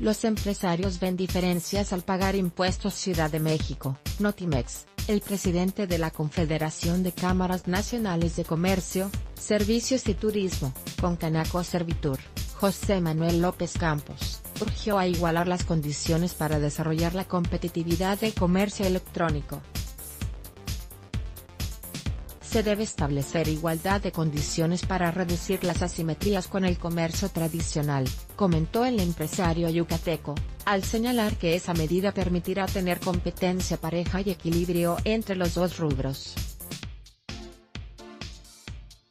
Los empresarios ven diferencias al pagar impuestos Ciudad de México, Notimex, el presidente de la Confederación de Cámaras Nacionales de Comercio, Servicios y Turismo, Concanaco Servitur, José Manuel López Campos, urgió a igualar las condiciones para desarrollar la competitividad del comercio electrónico. Se debe establecer igualdad de condiciones para reducir las asimetrías con el comercio tradicional, comentó el empresario yucateco, al señalar que esa medida permitirá tener competencia pareja y equilibrio entre los dos rubros.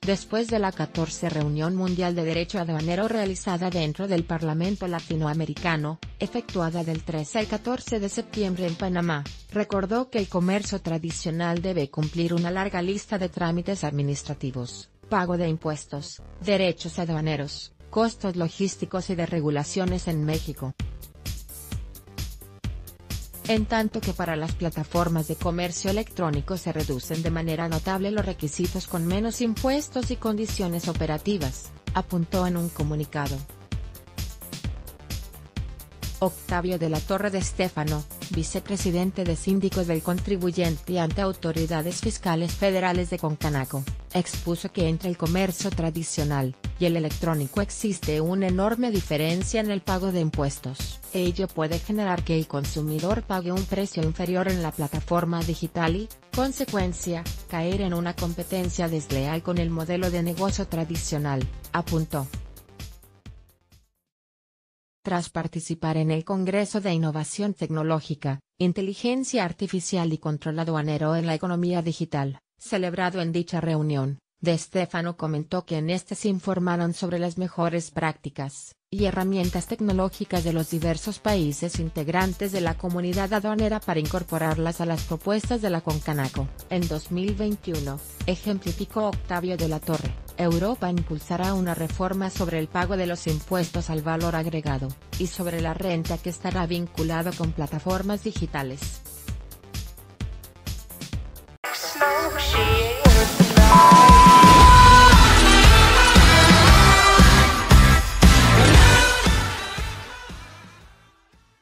Después de la 14 Reunión Mundial de Derecho Aduanero realizada dentro del Parlamento Latinoamericano, efectuada del 13 al 14 de septiembre en Panamá, recordó que el comercio tradicional debe cumplir una larga lista de trámites administrativos, pago de impuestos, derechos aduaneros, costos logísticos y de regulaciones en México, en tanto que para las plataformas de comercio electrónico se reducen de manera notable los requisitos con menos impuestos y condiciones operativas, apuntó en un comunicado. Octavio de la Torre de Estéfano, vicepresidente de Síndicos del Contribuyente ante autoridades fiscales federales de Concanaco, expuso que entre el comercio tradicional y el electrónico existe una enorme diferencia en el pago de impuestos. Ello puede generar que el consumidor pague un precio inferior en la plataforma digital y, consecuencia, caer en una competencia desleal con el modelo de negocio tradicional, apuntó. Tras participar en el Congreso de Innovación Tecnológica, Inteligencia Artificial y Control Aduanero en la Economía Digital, celebrado en dicha reunión, de Stefano comentó que en este se informaron sobre las mejores prácticas y herramientas tecnológicas de los diversos países integrantes de la comunidad aduanera para incorporarlas a las propuestas de la Concanaco. En 2021, ejemplificó Octavio de la Torre, Europa impulsará una reforma sobre el pago de los impuestos al valor agregado, y sobre la renta que estará vinculado con plataformas digitales.